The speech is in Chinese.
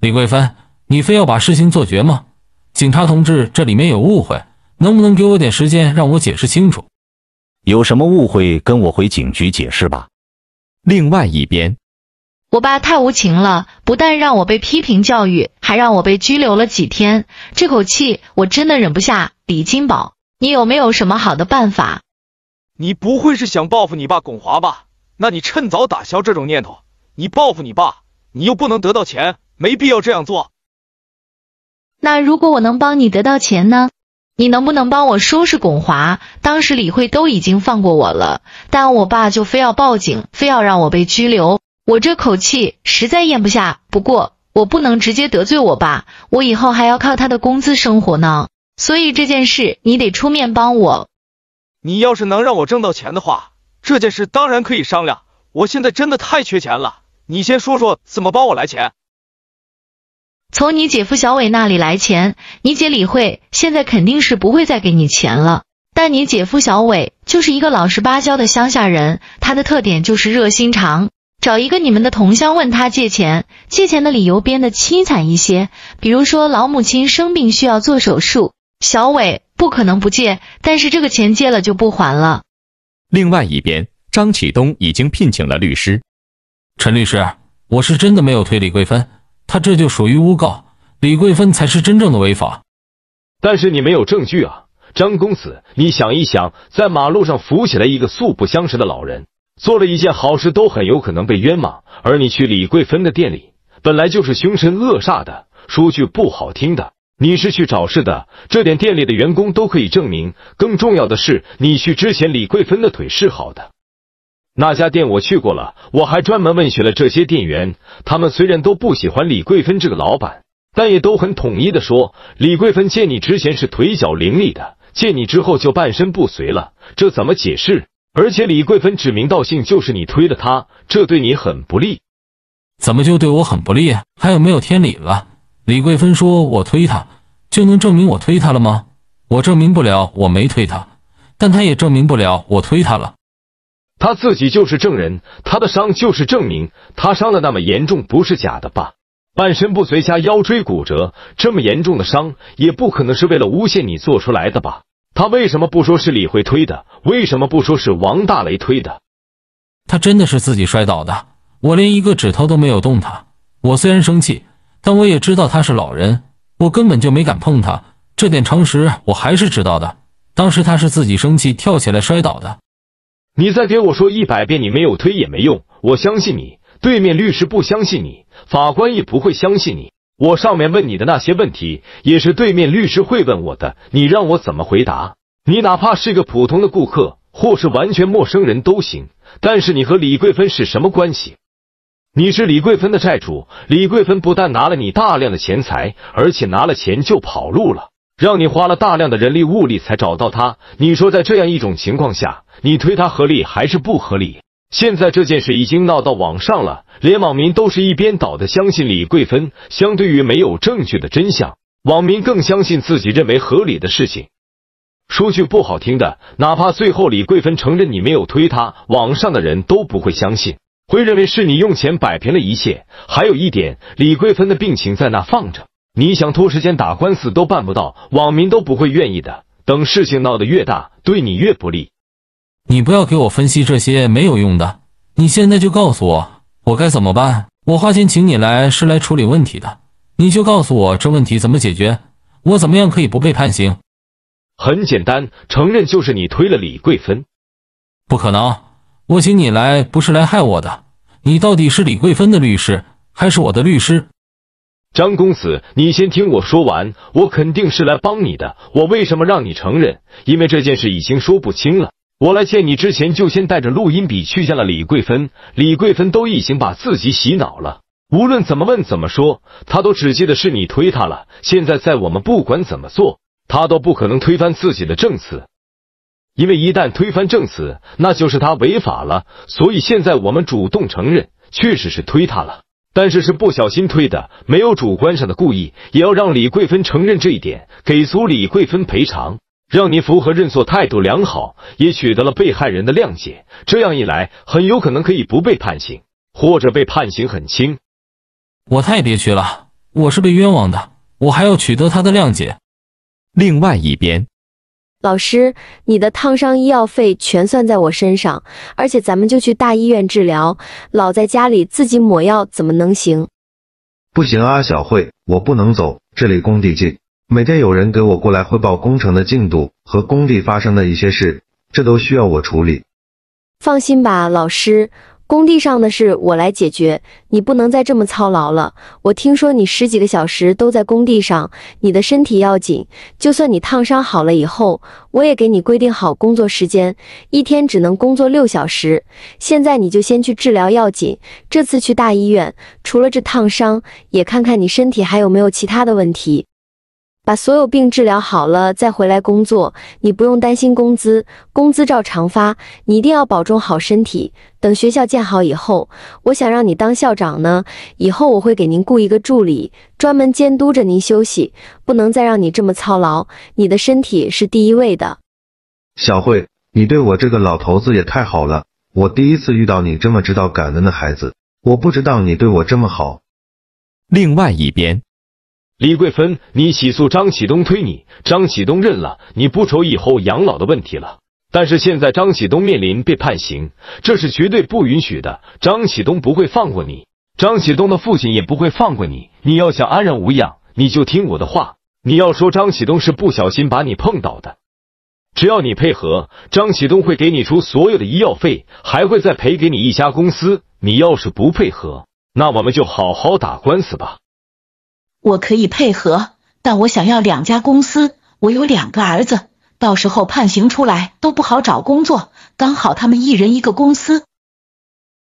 李桂芬，你非要把事情做绝吗？警察同志，这里面有误会，能不能给我点时间让我解释清楚？有什么误会，跟我回警局解释吧。另外一边，我爸太无情了，不但让我被批评教育，还让我被拘留了几天，这口气我真的忍不下。李金宝，你有没有什么好的办法？你不会是想报复你爸巩华吧？那你趁早打消这种念头。你报复你爸，你又不能得到钱，没必要这样做。那如果我能帮你得到钱呢？你能不能帮我收拾巩华？当时李慧都已经放过我了，但我爸就非要报警，非要让我被拘留，我这口气实在咽不下。不过我不能直接得罪我爸，我以后还要靠他的工资生活呢。所以这件事你得出面帮我。你要是能让我挣到钱的话，这件事当然可以商量。我现在真的太缺钱了，你先说说怎么帮我来钱。从你姐夫小伟那里来钱，你姐李慧现在肯定是不会再给你钱了。但你姐夫小伟就是一个老实巴交的乡下人，他的特点就是热心肠。找一个你们的同乡问他借钱，借钱的理由编得凄惨一些，比如说老母亲生病需要做手术，小伟不可能不借，但是这个钱借了就不还了。另外一边，张启东已经聘请了律师，陈律师，我是真的没有推李桂芬。他这就属于诬告，李桂芬才是真正的违法。但是你没有证据啊，张公子，你想一想，在马路上扶起来一个素不相识的老人，做了一件好事，都很有可能被冤枉。而你去李桂芬的店里，本来就是凶神恶煞的。说句不好听的，你是去找事的，这点店里的员工都可以证明。更重要的是，你去之前，李桂芬的腿是好的。那家店我去过了，我还专门问询了这些店员，他们虽然都不喜欢李桂芬这个老板，但也都很统一的说，李桂芬见你之前是腿脚伶俐的，见你之后就半身不遂了，这怎么解释？而且李桂芬指名道姓就是你推的她，这对你很不利。怎么就对我很不利？还有没有天理了？李桂芬说我推她，就能证明我推她了吗？我证明不了我没推她，但她也证明不了我推她了。他自己就是证人，他的伤就是证明，他伤的那么严重，不是假的吧？半身不遂加腰椎骨折，这么严重的伤，也不可能是为了诬陷你做出来的吧？他为什么不说是李慧推的？为什么不说是王大雷推的？他真的是自己摔倒的，我连一个指头都没有动他。我虽然生气，但我也知道他是老人，我根本就没敢碰他。这点常识我还是知道的。当时他是自己生气跳起来摔倒的。你再给我说一百遍，你没有推也没用。我相信你，对面律师不相信你，法官也不会相信你。我上面问你的那些问题，也是对面律师会问我的，你让我怎么回答？你哪怕是个普通的顾客，或是完全陌生人都行。但是你和李桂芬是什么关系？你是李桂芬的债主，李桂芬不但拿了你大量的钱财，而且拿了钱就跑路了。让你花了大量的人力物力才找到他，你说在这样一种情况下，你推他合理还是不合理？现在这件事已经闹到网上了，连网民都是一边倒的相信李桂芬。相对于没有证据的真相，网民更相信自己认为合理的事情。说句不好听的，哪怕最后李桂芬承认你没有推他，网上的人都不会相信，会认为是你用钱摆平了一切。还有一点，李桂芬的病情在那放着。你想拖时间打官司都办不到，网民都不会愿意的。等事情闹得越大，对你越不利。你不要给我分析这些没有用的，你现在就告诉我，我该怎么办？我花钱请你来是来处理问题的，你就告诉我这问题怎么解决，我怎么样可以不被判刑？很简单，承认就是你推了李桂芬。不可能，我请你来不是来害我的。你到底是李桂芬的律师，还是我的律师？张公子，你先听我说完。我肯定是来帮你的。我为什么让你承认？因为这件事已经说不清了。我来见你之前，就先带着录音笔去见了李桂芬。李桂芬都已经把自己洗脑了，无论怎么问怎么说，她都只记得是你推她了。现在在我们不管怎么做，她都不可能推翻自己的证词，因为一旦推翻证词，那就是她违法了。所以现在我们主动承认，确实是推她了。但是是不小心推的，没有主观上的故意，也要让李桂芬承认这一点，给足李桂芬赔偿，让你符合认错态度良好，也取得了被害人的谅解。这样一来，很有可能可以不被判刑，或者被判刑很轻。我太憋屈了，我是被冤枉的，我还要取得他的谅解。另外一边，老师，你的烫伤医药费全算在我身上，而且咱们就去大医院治疗，老在家里自己抹药怎么能行？不行啊，小慧，我不能走，这里工地近，每天有人给我过来汇报工程的进度和工地发生的一些事，这都需要我处理。放心吧，老师。工地上的事我来解决，你不能再这么操劳了。我听说你十几个小时都在工地上，你的身体要紧。就算你烫伤好了以后，我也给你规定好工作时间，一天只能工作六小时。现在你就先去治疗要紧，这次去大医院，除了治烫伤，也看看你身体还有没有其他的问题。把所有病治疗好了再回来工作，你不用担心工资，工资照常发。你一定要保重好身体。等学校建好以后，我想让你当校长呢。以后我会给您雇一个助理，专门监督着您休息，不能再让你这么操劳。你的身体是第一位的。小慧，你对我这个老头子也太好了，我第一次遇到你这么知道感恩的孩子。我不知道你对我这么好。另外一边。李桂芬，你起诉张启东推你，张启东认了，你不愁以后养老的问题了。但是现在张启东面临被判刑，这是绝对不允许的。张启东不会放过你，张启东的父亲也不会放过你。你要想安然无恙，你就听我的话。你要说张启东是不小心把你碰倒的，只要你配合，张启东会给你出所有的医药费，还会再赔给你一家公司。你要是不配合，那我们就好好打官司吧。我可以配合，但我想要两家公司。我有两个儿子，到时候判刑出来都不好找工作。刚好他们一人一个公司，